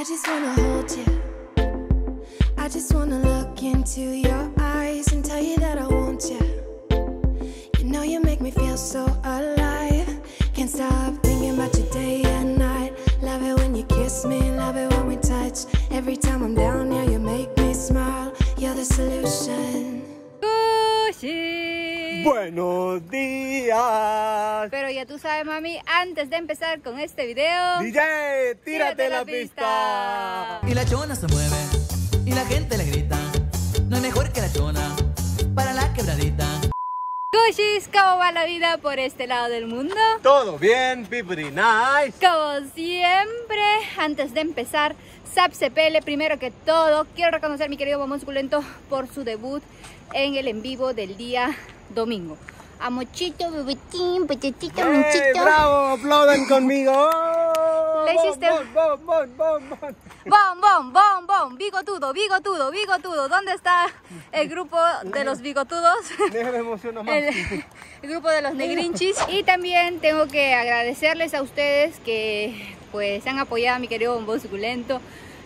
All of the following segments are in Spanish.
I just wanna hold you. I just wanna look into your eyes and tell you that I want you. You know you make me feel so alive. Can't stop thinking about you day and night. Love it when you kiss me, love it when we touch. Every time I'm down, yeah, you make me smile. You're the solution. Cushi. Buenos días. Pero ya tú sabes, mami, antes de empezar con este video, DJ, tírate, Tírate la la pista. Y la chona se mueve y la gente le grita. No hay mejor que la chona para la quebradita. Cushis, ¿cómo va la vida por este lado del mundo? Todo bien, pipri, nice. Como siempre, antes de empezar, Sapsepele, primero que todo, quiero reconocer a mi querido Mamón Suculento por su debut en el en vivo del día domingo. A Mochito, bebetín, petetito, ¡Eh, Mochito. bravo! Aplaudan conmigo. Le hiciste- Bom, bom, bom, bom, bom. Bom, bom, bom, bigotudo, bigotudo, bigotudo. ¿Dónde está el grupo de los bigotudos? Déjame emocionar más. el, el grupo de los negrinchis y también tengo que agradecerles a ustedes que pues han apoyado a mi querido bombón suculento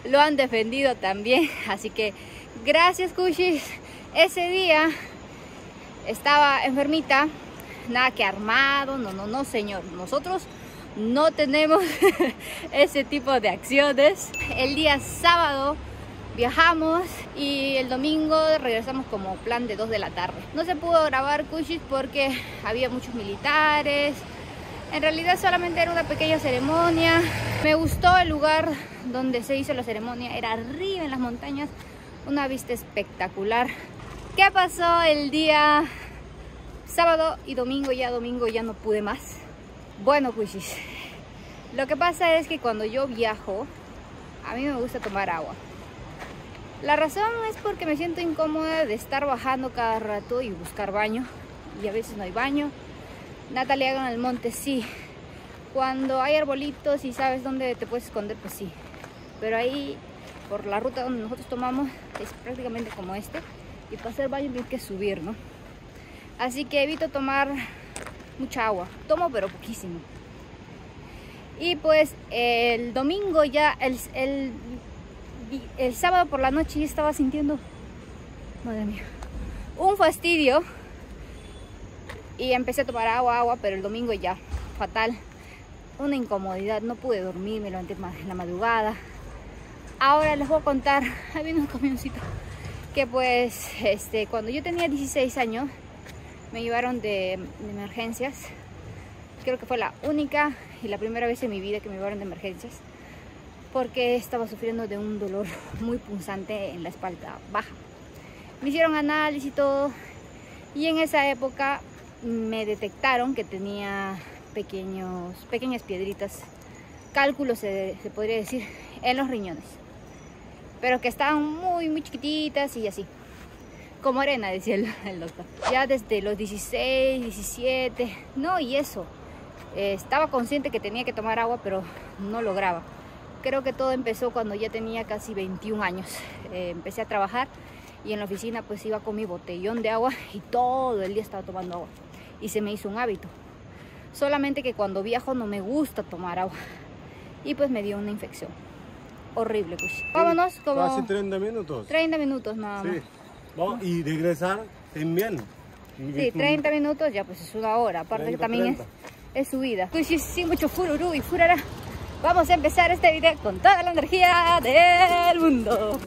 lo han defendido también así que gracias cushis ese día estaba enfermita nada que armado no no no señor nosotros no tenemos ese tipo de acciones el día sábado Viajamos y el domingo regresamos como plan de 2 de la tarde. No se pudo grabar Cushis porque había muchos militares. En realidad solamente era una pequeña ceremonia. Me gustó el lugar donde se hizo la ceremonia. Era arriba en las montañas. Una vista espectacular. ¿Qué pasó el día sábado y domingo? Ya domingo ya no pude más. Bueno, Cushis. Lo que pasa es que cuando yo viajo, a mí me gusta tomar agua. La razón es porque me siento incómoda de estar bajando cada rato y buscar baño. Y a veces no hay baño. Natalia haga en el monte, sí. Cuando hay arbolitos y sabes dónde te puedes esconder, pues sí. Pero ahí, por la ruta donde nosotros tomamos, es prácticamente como este. Y para hacer baño tienes que subir, ¿no? Así que evito tomar mucha agua. Tomo, pero poquísimo. Y pues el domingo ya, el, el el sábado por la noche ya estaba sintiendo, madre mía, un fastidio. Y empecé a tomar agua, agua, pero el domingo ya, fatal. Una incomodidad, no pude dormir, me levanté en la madrugada. Ahora les voy a contar, ahí viene un camioncito, que pues este, cuando yo tenía 16 años, me llevaron de, emergencias. Creo que fue la única y la primera vez en mi vida que me llevaron de emergencias porque estaba sufriendo de un dolor muy punzante en la espalda baja. Me hicieron análisis y todo y en esa época me detectaron que tenía pequeños, pequeñas piedritas, cálculos se podría decir, en los riñones, pero que estaban muy, muy chiquititas y así, como arena, decía el, el doctor. Ya desde los 16, 17, no, y eso, eh, estaba consciente que tenía que tomar agua, pero no lograba creo que todo empezó cuando ya tenía casi 21 años. Eh, empecé a trabajar y en la oficina pues iba con mi botellón de agua y todo el día estaba tomando agua. Y se me hizo un hábito. Solamente que cuando viajo no me gusta tomar agua. Y pues me dio una infección. Horrible, pues. Vámonos como Hace 30 minutos. 30 minutos nada más. Sí. Vamos, y regresar también. Sí, 30 minutos ya pues es una hora. Aparte que 30, también es, 30. es subida. Pues sí, sí, mucho fururú y furara. Vamos a empezar este video con toda la energía del mundo.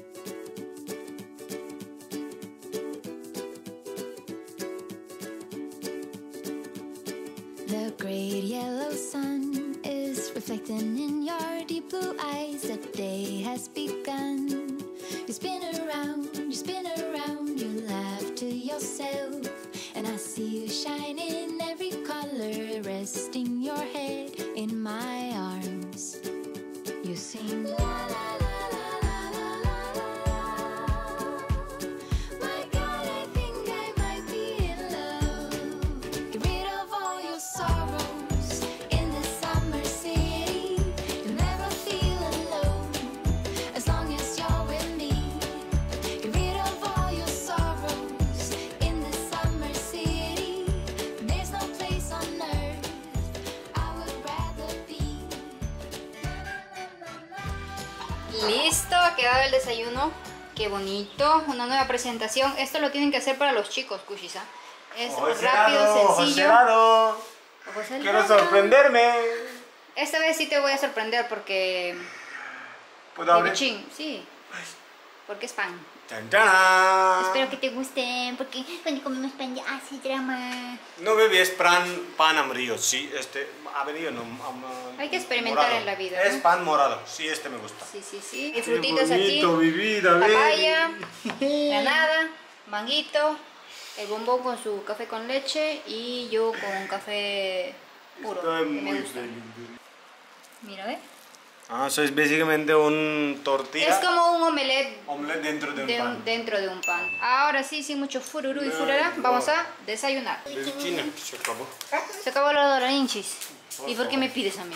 The great yellow reflecting in your deep blue eyes. The day has begun. You spin around, you spin around, you laugh to yourself. And I see you shine in every color, resting your head in my Listo, ha quedado el desayuno. Qué bonito, una nueva presentación. Esto lo tienen que hacer para los chicos, Kushisa. Es rápido, sencillo. Ojo cerrado. Quiero sorprenderme. Esta vez sí te voy a sorprender porque... ¿Puedo abrir? Sí. Porque es pan. Chan, chan. Espero que te gusten porque cuando comemos pan ya hace drama. No bebés pan, pan amarillo, sí, este amarillo no. am- Hay que experimentar morado. en la vida, Es ¿no? pan morado, sí, este me gusta. Sí, sí, sí. Y frutitas aquí. mi vida. Papaya, granada, manguito, el bombón con su café con leche y yo con café puro. Estoy que me muy gusta. feliz. Mira, ¿ve? Ah, eso es básicamente un tortilla. Es como un omelette Omelette dentro de un de un- pan. dentro de un pan. Ahora sí, sin mucho fururu y furara, vamos a desayunar. Desde China, se acabó. Se acabó los dorarinchis. ¿Y por qué me pides a mí?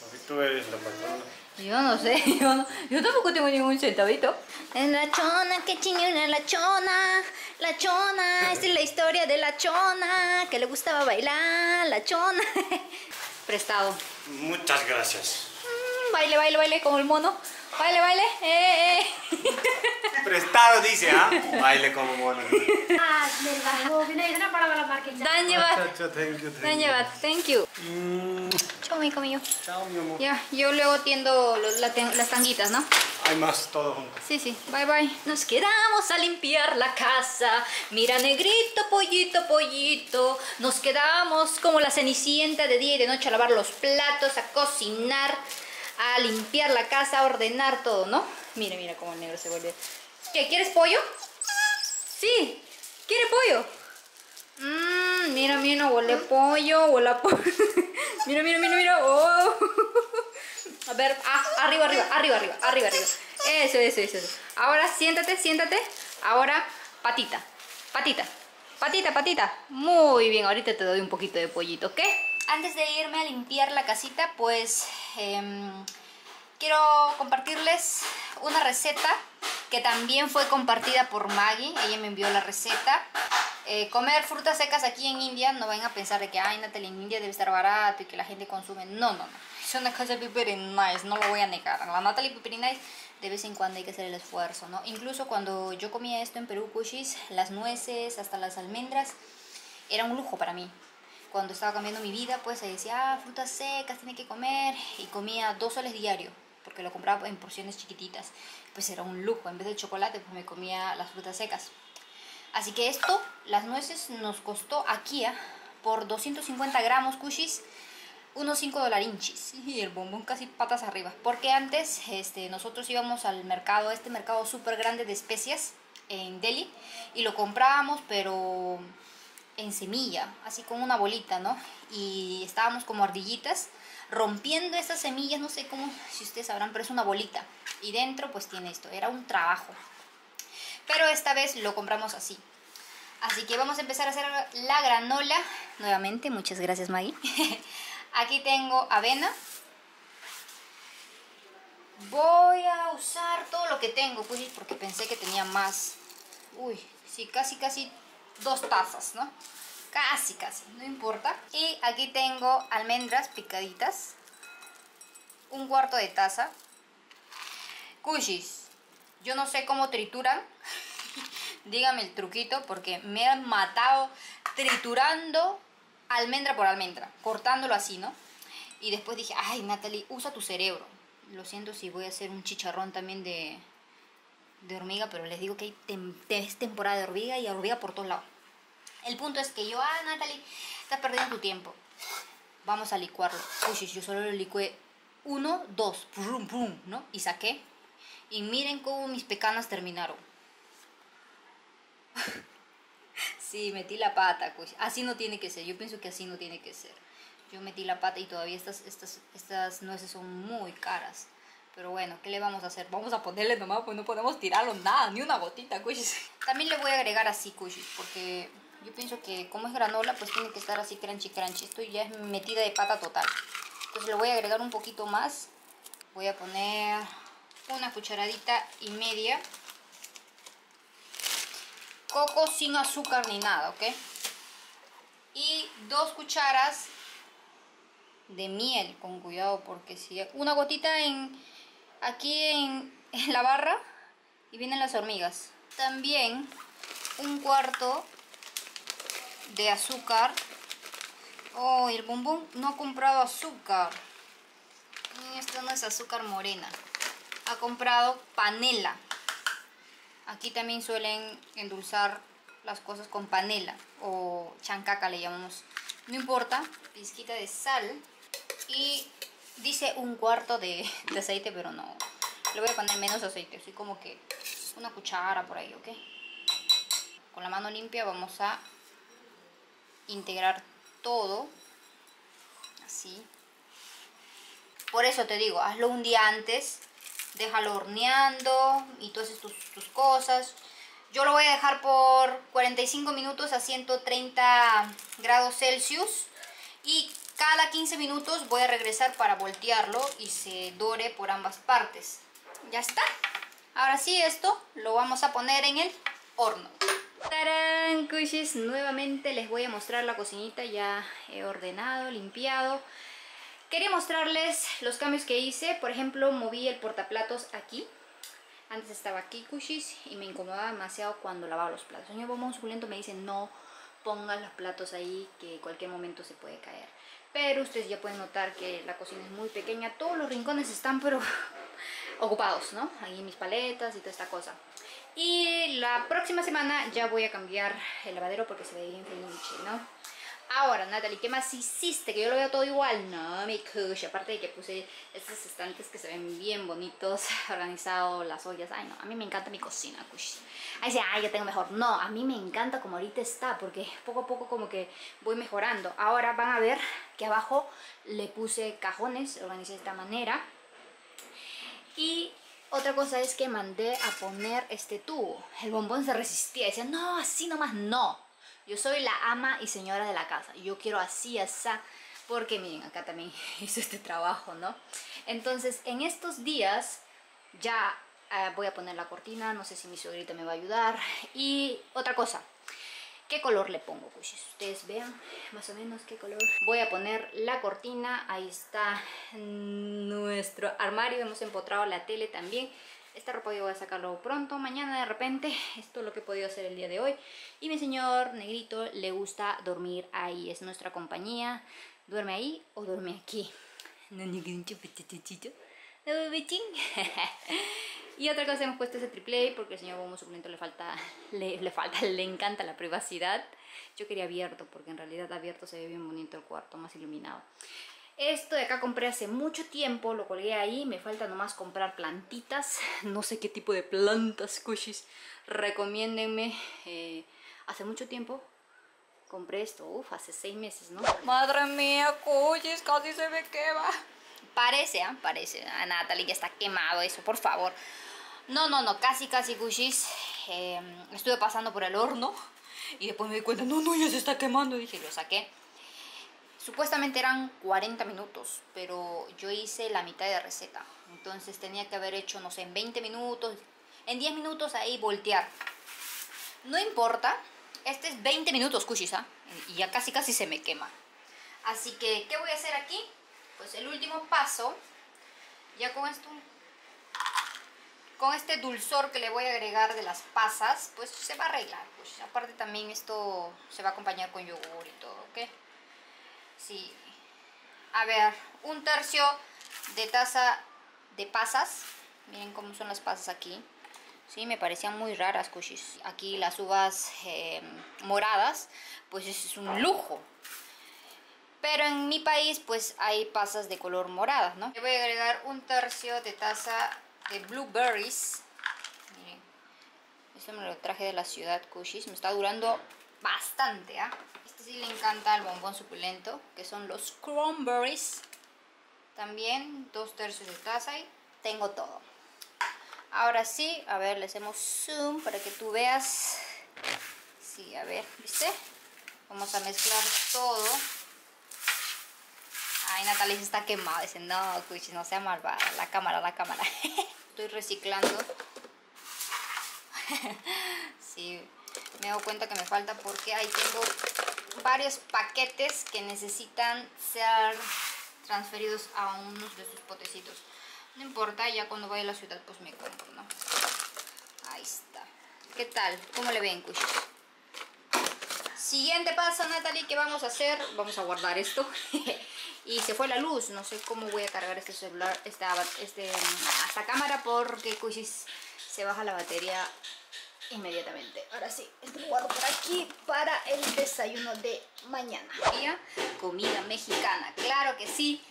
Porque tú eres la patrona. Yo no sé, yo, no- yo tampoco tengo ningún centavito. En la chona, que chingona la chona. La chona, esta es la historia de la chona, que le gustaba bailar, la chona. Prestado. Muchas gracias. Baile, baile, baile, como el mono. Baile, baile. Eh, eh. Prestado dice, ¿ah? Baile como mono. Dan llevat. Chacha, thank you, thank Dan you. llevat. Thank you. Mm, Chao, mi hijo mío. chao, mi amor. Ya, yo luego tiendo los- la las tanguitas, ¿no? Hay más, todo junto. Sí, sí, bye bye. Nos quedamos a limpiar la casa. Mira, negrito, pollito, pollito. Nos quedamos como la cenicienta de día y de noche a lavar los platos, a cocinar, a limpiar la casa, a ordenar todo, ¿no? Mira, mira cómo el negro se vuelve. ¿Qué? ¿Quieres pollo? Sí. ¿Quiere pollo? Mmm, mira, mira, huele pollo, huele pollo. mira, mira, mira, mira. Oh. A ver, ah, arriba, arriba, arriba, arriba, arriba, arriba. Eso, eso, eso, eso. Ahora siéntate, siéntate. Ahora patita, patita, patita, patita. Muy bien, ahorita te doy un poquito de pollito, ¿ok? Antes de irme a limpiar la casita, pues em, quiero compartirles una receta que también fue compartida por Maggie. Ella me envió la receta. Eh, comer frutas secas aquí en India, no vayan a pensar de que, ay, Natalie, en India debe estar barato y que la gente consume. No, no, no. Es una cosa very nice, no lo voy a negar. La Natalie Pepper nice, de vez en cuando hay que hacer el esfuerzo, ¿no? Incluso cuando yo comía esto en Perú, kushis, las nueces, hasta las almendras, era un lujo para mí. Cuando estaba cambiando mi vida, pues se decía, ah, frutas secas, tiene que comer. Y comía dos soles diario, porque lo compraba en porciones chiquititas. Pues era un lujo. En vez de chocolate, pues me comía las frutas secas. Así que esto, las nueces, nos costó aquí ah, por 250 gramos kushis, unos 5 dolarinchis. Y el bombón casi patas arriba. Porque antes este, nosotros íbamos al mercado, este mercado súper grande de especias en Delhi, y lo comprábamos, pero en semilla, así con una bolita, ¿no? Y estábamos como ardillitas rompiendo esas semillas, no sé cómo, si ustedes sabrán, pero es una bolita. Y dentro pues tiene esto, era un trabajo. Pero esta vez lo compramos así. Así que vamos a empezar a hacer la granola. Nuevamente, muchas gracias Maggie. Aquí tengo avena. Voy a usar todo lo que tengo, pues, porque pensé que tenía más. Uy, sí, casi, casi dos tazas, ¿no? Casi, casi, no importa. Y aquí tengo almendras picaditas. Un cuarto de taza. Cushis. Yo no sé cómo trituran. Dígame el truquito porque me han matado triturando almendra por almendra. Cortándolo así, ¿no? Y después dije, ay Natalie, usa tu cerebro. Lo siento si voy a hacer un chicharrón también de, de hormiga, pero les digo que hay es temporada de hormiga y hormiga por todos lados. El punto es que yo, ah, Natalie, estás perdiendo tu tiempo. Vamos a licuarlo. Uy, yo solo lo licué uno, dos, ¿no? Y saqué. Y miren cómo mis pecanas terminaron. sí, metí la pata. Pues. Así no tiene que ser. Yo pienso que así no tiene que ser. Yo metí la pata y todavía estas, estas, estas nueces son muy caras. Pero bueno, ¿qué le vamos a hacer? Vamos a ponerle nomás, pues no podemos tirarlo nada, ni una gotita, cuchis. También le voy a agregar así, cuchis, porque yo pienso que como es granola, pues tiene que estar así crunchy crunchy. Esto ya es metida de pata total. Entonces le voy a agregar un poquito más. Voy a poner una cucharadita y media. Coco sin azúcar ni nada, ¿ok? Y dos cucharas de miel, con cuidado, porque si una gotita en aquí en, en la barra y vienen las hormigas. También un cuarto de azúcar. Oh, el bombón no ha comprado azúcar. Esto no es azúcar morena. Ha comprado panela. Aquí también suelen endulzar las cosas con panela o chancaca le llamamos. No importa, pizquita de sal y dice un cuarto de, de aceite, pero no. Le voy a poner menos aceite, así como que una cuchara por ahí, ¿ok? Con la mano limpia vamos a integrar todo, así. Por eso te digo, hazlo un día antes, déjalo horneando y tú haces tus, tus cosas. Yo lo voy a dejar por 45 minutos a 130 grados Celsius y cada 15 minutos voy a regresar para voltearlo y se dore por ambas partes. Ya está. Ahora sí, esto lo vamos a poner en el horno. ¡Tarán, cushis! Nuevamente les voy a mostrar la cocinita. Ya he ordenado, limpiado. Quería mostrarles los cambios que hice. Por ejemplo, moví el portaplatos aquí. Antes estaba aquí, cushis, y me incomodaba demasiado cuando lavaba los platos. Señor Bombón Suculento me dice, no pongan los platos ahí, que cualquier momento se puede caer. Pero ustedes ya pueden notar que la cocina es muy pequeña. Todos los rincones están, pero ocupados, ¿no? Ahí mis paletas y toda esta cosa. Y la próxima semana ya voy a cambiar el lavadero porque se ve bien felice, ¿no? Ahora, Natalie, ¿qué más hiciste? Que yo lo veo todo igual. No, mi cush. Aparte de que puse estos estantes que se ven bien bonitos, organizado, las ollas. Ay, no, a mí me encanta mi cocina, cush. Ay, sí, ay, ya tengo mejor. No, a mí me encanta como ahorita está, porque poco a poco como que voy mejorando. Ahora van a ver que abajo le puse cajones, organicé de esta manera. Y otra cosa es que mandé a poner este tubo. El bombón se resistía, decía, no, así nomás no. Yo soy la ama y señora de la casa. Yo quiero así, así, porque miren, acá también hizo este trabajo, ¿no? Entonces, en estos días ya eh, voy a poner la cortina, no sé si mi suegrita me va a ayudar. Y otra cosa, ¿qué color le pongo, cuchis? Ustedes vean más o menos qué color. Voy a poner la cortina, ahí está nuestro armario, hemos empotrado la tele también. Esta ropa yo voy a sacarlo pronto, mañana de repente. Esto es lo que he podido hacer el día de hoy. Y mi señor negrito le gusta dormir ahí. Es nuestra compañía. ¿Duerme ahí o duerme aquí? y otra cosa hemos puesto ese triple porque al señor Bomo Suculento le falta, le, le falta, le encanta la privacidad. Yo quería abierto porque en realidad abierto se ve bien bonito el cuarto, más iluminado. Esto de acá compré hace mucho tiempo, lo colgué ahí, me falta nomás comprar plantitas, no sé qué tipo de plantas, cushis, recomiéndenme. Eh, hace mucho tiempo compré esto, uff, hace seis meses, ¿no? Madre mía, cushis, casi se me quema. Parece, ¿eh? Parece, a Natalie ya está quemado eso, por favor. No, no, no, casi, casi, cushis. Eh, estuve pasando por el horno y después me di cuenta, no, no, ya se está quemando, dije, lo saqué. Supuestamente eran 40 minutos, pero yo hice la mitad de receta. Entonces tenía que haber hecho, no sé, en 20 minutos, en 10 minutos ahí voltear. No importa, este es 20 minutos, cuchisa, y ya casi casi se me quema. Así que, ¿qué voy a hacer aquí? Pues el último paso, ya con esto, con este dulzor que le voy a agregar de las pasas, pues se va a arreglar. Pues aparte también esto se va a acompañar con yogur y todo, ¿ok? Sí. A ver, un tercio de taza de pasas. Miren cómo son las pasas aquí. Sí, me parecían muy raras, cushis. Aquí las uvas eh, moradas, pues es un lujo. Pero en mi país, pues hay pasas de color morada, ¿no? Le voy a agregar un tercio de taza de blueberries. Miren, esto me lo traje de la ciudad, cushis. Me está durando bastante, ¿ah? Sí le encanta al bombón suculento, que son los cranberries. También dos tercios de taza y tengo todo. Ahora sí, a ver, le hacemos zoom para que tú veas. Sí, a ver, ¿viste? Vamos a mezclar todo. Ay, Natalia está quemada. Dice, no, Cuchi, no sea malvada. La cámara, la cámara. Estoy reciclando. sí, me doy cuenta que me falta porque ahí tengo varios paquetes que necesitan ser transferidos a unos de sus potecitos. No importa, ya cuando vaya a la ciudad pues me compro, ¿no? Ahí está. ¿Qué tal? ¿Cómo le ven, cuchis? Siguiente paso, Natalie, ¿qué vamos a hacer? Vamos a guardar esto. y se fue la luz. No sé cómo voy a cargar este celular, esta, este, esta cámara porque cuchis se baja la batería inmediatamente. Ahora sí, esto lo guardo por aquí para el desayuno de mañana. Comida mexicana, claro que sí.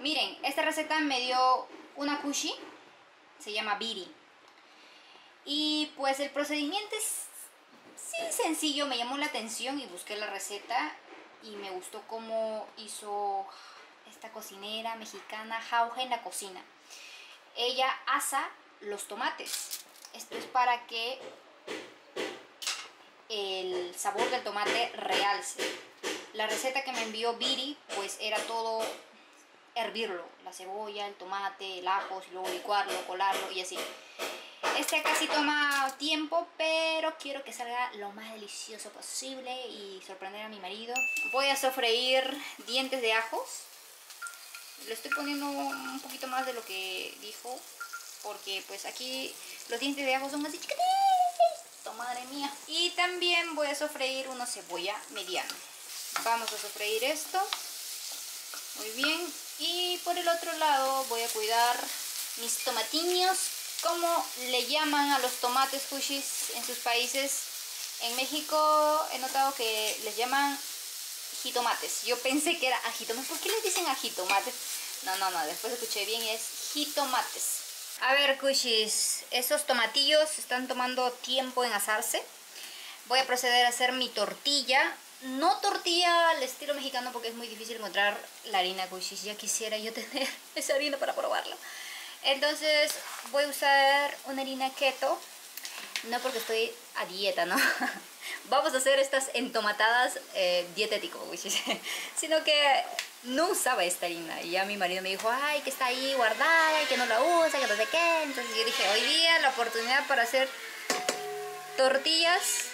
Miren, esta receta me dio una kushi, se llama biri. Y pues el procedimiento es sí sencillo, me llamó la atención y busqué la receta y me gustó cómo hizo esta cocinera mexicana Jauja en la cocina. Ella asa los tomates. Esto es para que el sabor del tomate realce. La receta que me envió Biri, pues era todo hervirlo, la cebolla, el tomate, el ajo, y luego licuarlo, colarlo y así. Este casi toma tiempo, pero quiero que salga lo más delicioso posible y sorprender a mi marido. Voy a sofreír dientes de ajos. Le estoy poniendo un poquito más de lo que dijo, porque pues aquí los dientes de ajo son así chiquititos madre mía. Y también voy a sofreír una cebolla mediana. Vamos a sofreír esto. Muy bien. Y por el otro lado voy a cuidar mis tomatiños. como le llaman a los tomates fushis en sus países? En México he notado que les llaman jitomates. Yo pensé que era ajitomates. ¿Por qué les dicen ajitomates? No, no, no. Después escuché bien es jitomates. A ver, cuchis, esos tomatillos están tomando tiempo en asarse. Voy a proceder a hacer mi tortilla. No tortilla al estilo mexicano porque es muy difícil encontrar la harina cuchis. Ya quisiera yo tener esa harina para probarla. Entonces voy a usar una harina keto. No porque estoy a dieta, ¿no? Vamos a hacer estas entomatadas eh, dietético, sino que no usaba esta harina. Y ya mi marido me dijo, ay, que está ahí guardada, que no la usa, que no sé qué. Entonces yo dije, hoy día la oportunidad para hacer tortillas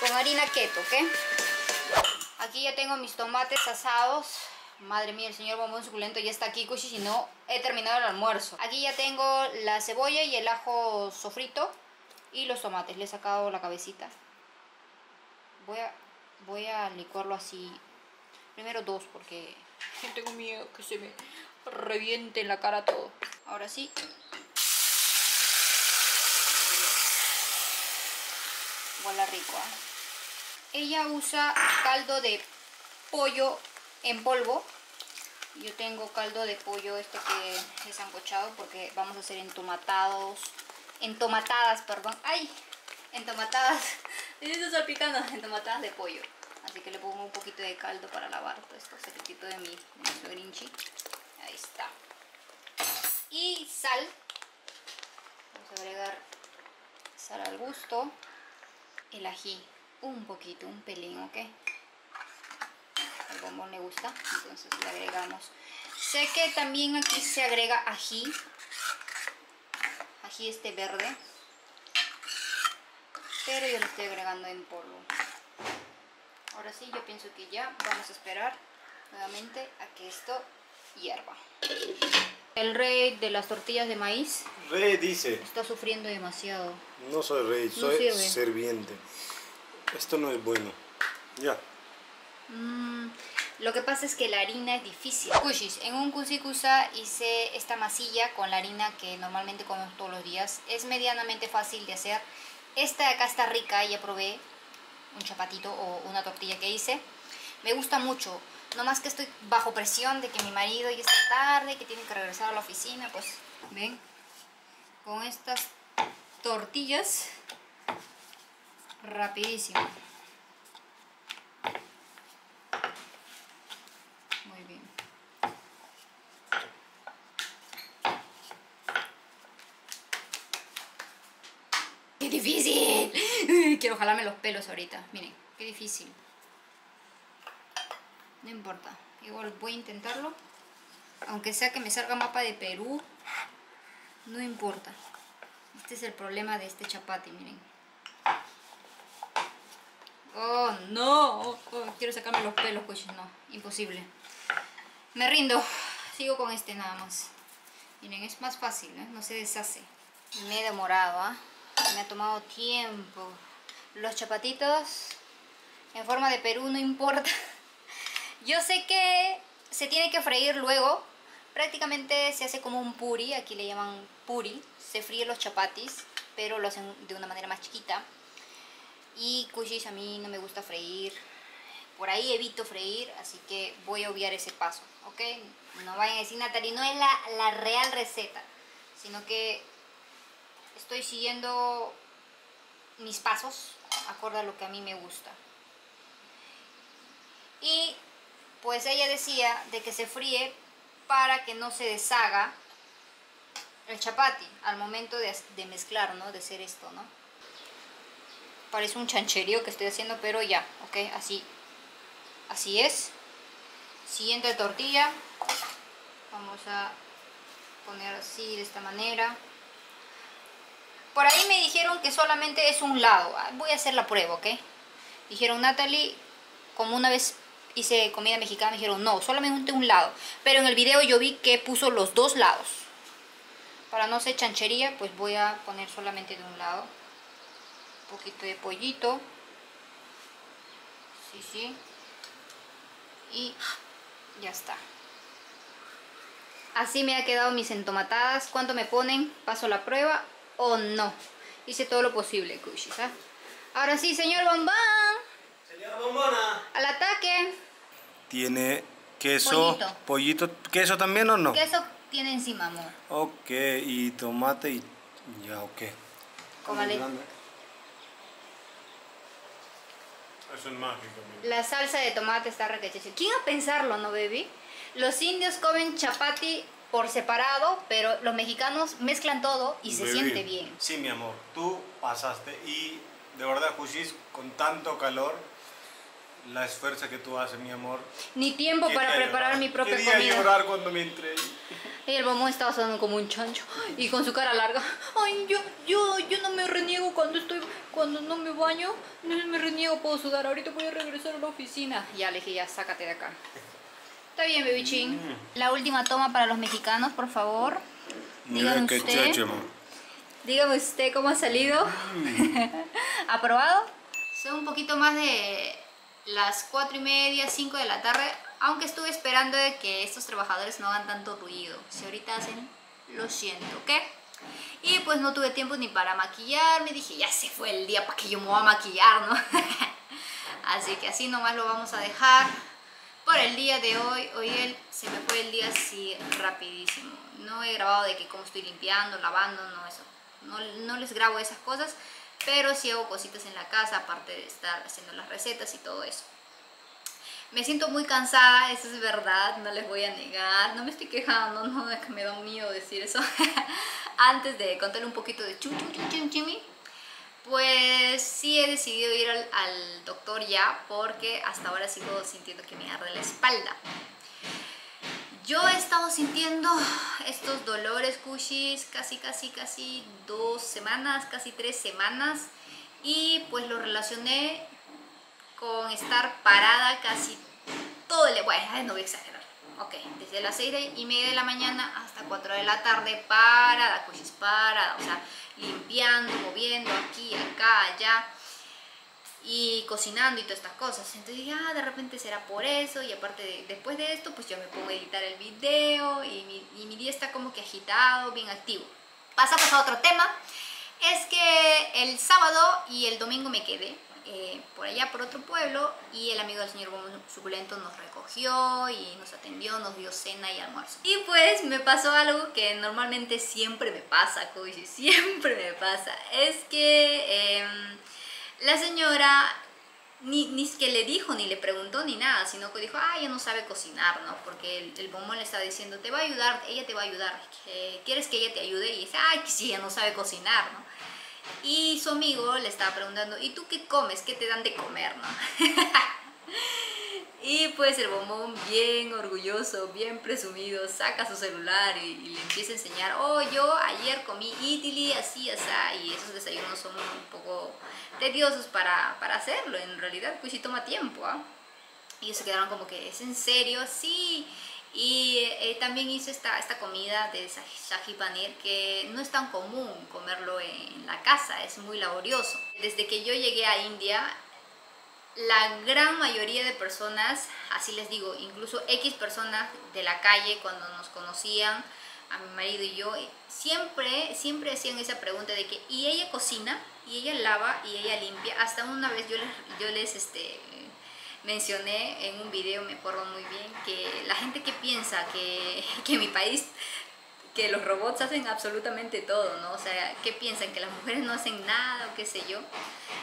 con harina keto, ¿ok? Aquí ya tengo mis tomates asados. Madre mía, el señor bombón suculento ya está aquí, cuchi, si no he terminado el almuerzo. Aquí ya tengo la cebolla y el ajo sofrito y los tomates. Le he sacado la cabecita. Voy a, voy a licuarlo así Primero dos porque tengo miedo que se me reviente en la cara todo. Ahora sí. Huele rico. ¿eh? Ella usa caldo de pollo en polvo. Yo tengo caldo de pollo este que es ancochado porque vamos a hacer entomatados. Entomatadas, perdón. ¡Ay! Entomatadas. Estoy salpicando. Entomatadas de pollo así que le pongo un poquito de caldo para lavar todo esto secretito de mi, de mi ahí está. Y sal. Vamos a agregar sal al gusto. El ají un poquito, un pelín, ¿ok? al bombón le gusta entonces le agregamos. Sé que también aquí se agrega ají. Ají este verde. Pero yo lo estoy agregando en polvo Ahora sí, yo pienso que ya vamos a esperar nuevamente a que esto hierva. El rey de las tortillas de maíz. Rey dice. Está sufriendo demasiado. No soy rey, soy serviente. Esto no es bueno. Ya. Mm, lo que pasa es que la harina es difícil. Kushis, en un kusikusa hice esta masilla con la harina que normalmente comemos todos los días. Es medianamente fácil de hacer. Esta de acá está rica, ya probé un chapatito o una tortilla que hice. Me gusta mucho, no más que estoy bajo presión de que mi marido ya está tarde, que tiene que regresar a la oficina, pues ven, con estas tortillas, rapidísimo. Muy bien. ¡Qué difícil! Quiero jalarme los pelos ahorita. Miren, qué difícil. No importa. Igual voy a intentarlo. Aunque sea que me salga mapa de Perú. No importa. Este es el problema de este chapati, miren. Oh, no. Oh, quiero sacarme los pelos, pues no. Imposible. Me rindo. Sigo con este nada más. Miren, es más fácil, ¿no? No se deshace. Me he demorado, ¿ah? Me ha tomado tiempo. Los chapatitos en forma de Perú no importa. Yo sé que se tiene que freír luego. Prácticamente se hace como un puri, aquí le llaman puri. Se fríen los chapatis, pero lo hacen de una manera más chiquita. Y kushis a mí no me gusta freír. Por ahí evito freír, así que voy a obviar ese paso, ¿ok? No vayan a decir, Natalie, no es la, la real receta, sino que estoy siguiendo mis pasos acorde a lo que a mí me gusta. Y pues ella decía de que se fríe para que no se deshaga el chapati al momento de, de mezclar, ¿no? De hacer esto, ¿no? Parece un chancherío que estoy haciendo, pero ya, ¿ok? Así, así es. Siguiente tortilla. Vamos a poner así, de esta manera. Por ahí me dijeron que solamente es un lado. Ah, Voy a hacer la prueba, ¿ok? Dijeron, Natalie, como una vez hice comida mexicana, me dijeron, no, solamente un lado. Pero en el video yo vi que puso los dos lados. Para no ser chanchería, pues voy a poner solamente de un lado. Un poquito de pollito. Sí, sí. Y ya está. Así me ha quedado mis entomatadas. ¿Cuánto me ponen? ¿Paso la prueba o no? Hice todo lo posible, Kushis. ¿ah? Ahora sí, señor Bombón. Señora Bombona. Al ataque. Tiene queso, Pollito. pollito, queso también o no? Queso tiene encima, amor. Ok, y tomate y ya, ok. Cómale. Eso es mágico. La salsa de tomate está requecheche. ¿Quién a pensarlo, no, baby? Los indios comen chapati por separado, pero los mexicanos mezclan todo y se siente bien. Sí, mi amor, tú pasaste y de verdad, Cushis, con tanto calor, la esfuerzo que tú haces, mi amor. Ni tiempo para preparar llorar. mi propia Quería comida. llorar cuando me entré. Y el bombón estaba sonando como un chancho y con su cara larga. Ay, yo, yo, yo no me reniego cuando estoy, cuando no me baño, no me reniego, puedo sudar. Ahorita voy a regresar a la oficina. Ya le dije, ya, sácate de acá. Está bien, baby chin. La última toma para los mexicanos, por favor. Dígame qué usted. Dígame usted cómo ha salido. ¿Aprobado? Son un poquito más de las cuatro y media, 5 de la tarde, aunque estuve esperando de que estos trabajadores no hagan tanto ruido. Si ahorita hacen, lo siento, ¿ok? Y pues no tuve tiempo ni para maquillarme, dije, ya se fue el día para que yo me voy a maquillar, ¿no? así que así nomás lo vamos a dejar por el día de hoy. Hoy el, se me fue el día así rapidísimo. No he grabado de que cómo estoy limpiando, lavando, no eso. No, no les grabo esas cosas, pero sí hago cositas en la casa, aparte de estar haciendo las recetas y todo eso. Me siento muy cansada, eso es verdad, no les voy a negar. No me estoy quejando, no me da miedo decir eso. Antes de contarle un poquito de chum chum chimi, pues sí he decidido ir al, doctor ya porque hasta ahora sigo sintiendo que me arde la espalda. Yo he estado sintiendo estos dolores cushis casi, casi, casi dos semanas, casi tres semanas y pues lo relacioné con estar parada casi todo el... Bueno, no voy a exagerar. Ok, desde las seis de- y media de la mañana hasta 4 de la tarde parada, cushis parada, o sea, limpiando, moviendo aquí, acá, allá y cocinando y todas estas cosas. Entonces dije, ah, de repente será por eso y aparte de- después de esto pues yo me pongo a editar el video y mi día está como que agitado, bien activo. Pasamos a otro tema, es que el sábado y el domingo me quedé eh, por allá por otro pueblo y el amigo del señor Bombón Suculento nos recogió y nos atendió, nos dio cena y almuerzo. Y pues me pasó algo que normalmente siempre me pasa, Koji, siempre me pasa. Es que... em, la señora ni, ni es que le dijo, ni le preguntó, ni nada, sino que dijo, ah, ella no sabe cocinar, ¿no? Porque el, el bombón le está diciendo, te va a ayudar, ella te va a ayudar, que- ¿quieres que ella te ayude? Y dice, ay, que sí, ella no sabe cocinar, ¿no? Y su amigo le estaba preguntando, ¿y tú qué comes? ¿Qué te dan de comer, no? Y pues el bombón bien orgulloso, bien presumido, saca su celular y, le empieza a enseñar, oh, yo ayer comí itili, así, así, y esos desayunos son un poco tediosos para, para hacerlo, en realidad pues sí toma tiempo, ¿ah? Y ellos se quedaron como que, ¿es en serio? Sí. Y eh, también hice esta, esta comida de shahi panir que no es tan común comerlo en la casa, es muy laborioso. Desde que yo llegué a India, la gran mayoría de personas, así les digo, incluso X personas de la calle cuando nos conocían, a mi marido y yo, siempre, siempre hacían esa pregunta de que, ¿y ella cocina? ¿Y ella lava? ¿Y ella limpia? Hasta una vez yo les, yo les este, mencioné en un video, me acuerdo muy bien, que la gente que piensa que, que mi país, que los robots hacen absolutamente todo, ¿no? O sea, que piensan que las mujeres no hacen nada o qué sé yo.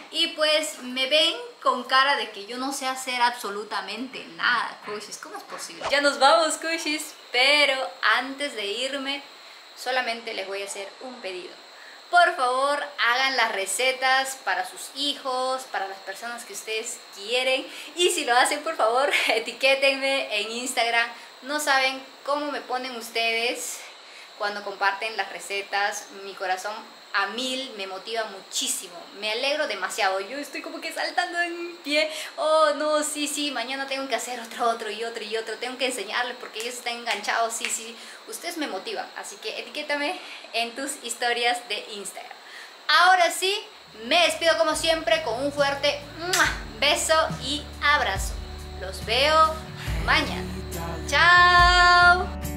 Y pues me ven con cara de que yo no sé hacer absolutamente nada, Cushis. ¿Cómo es posible? Ya nos vamos, Cushis. Pero antes de irme, solamente les voy a hacer un pedido por favor hagan las recetas para sus hijos, para las personas que ustedes quieren. Y si lo hacen por favor etiquétenme en Instagram, no saben cómo me ponen ustedes cuando comparten las recetas, mi corazón a mil, me motiva muchísimo, me alegro demasiado, yo estoy como que saltando en pie, oh no, sí, sí, mañana tengo que hacer otro, otro y otro y otro, tengo que enseñarles porque ellos están enganchados, sí, sí, ustedes me motivan, así que etiquétame en tus historias de Instagram. Ahora sí, me despido como siempre con un fuerte beso y abrazo. Los veo mañana. Chao.